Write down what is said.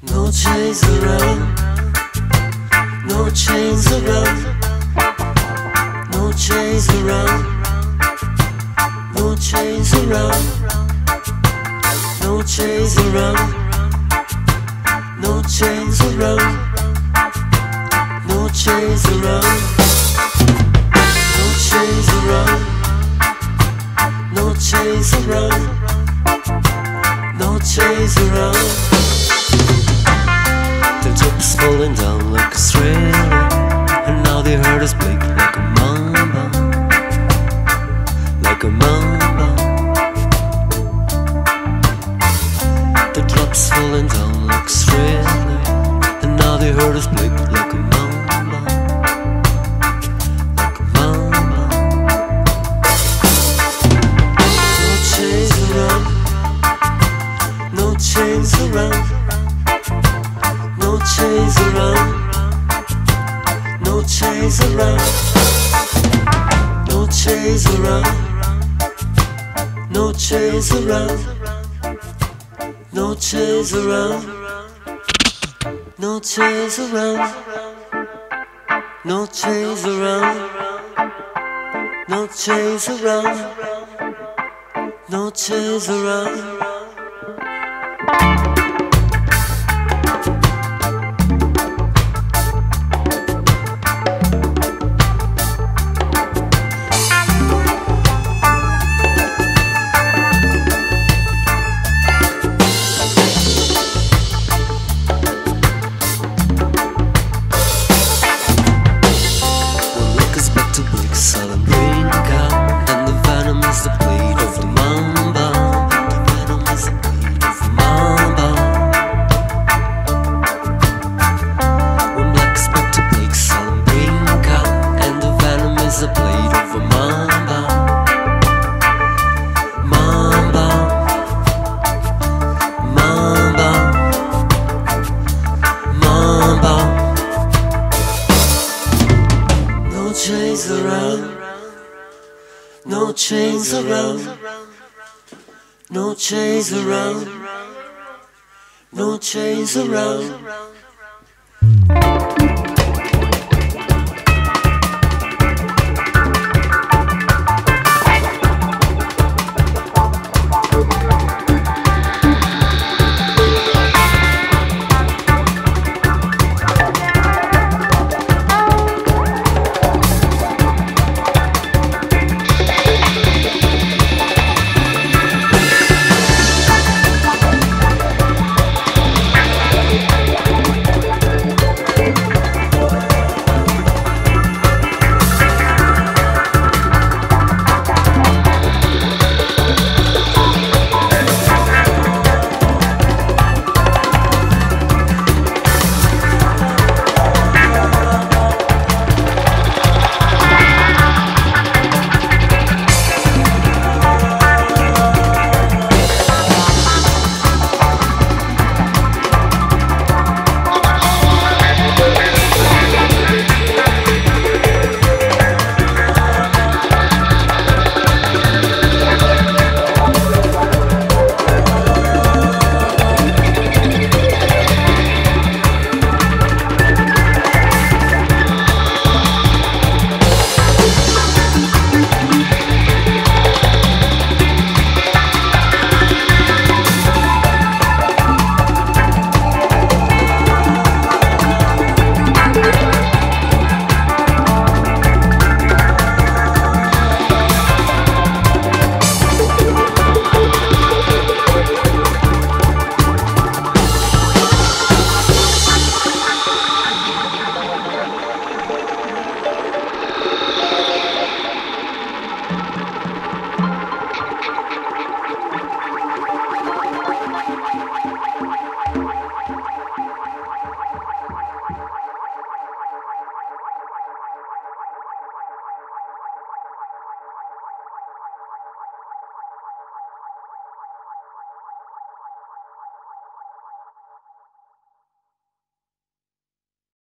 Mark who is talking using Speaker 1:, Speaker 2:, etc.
Speaker 1: No chains around, no chains around, no chains around, no chains around, no chains around, no chains around, no chains around, no chains around, no chains around, no chains around. The falling down like a thriller. And now they heard us break like a mamba. Like a mamba. The top's falling down like a thriller. And now they heard us break like a no chains around, no chains around, no chains around, no chains around, no chains around, no chains around, no chains around, no chains around. No chains around, no chains around, no chains around,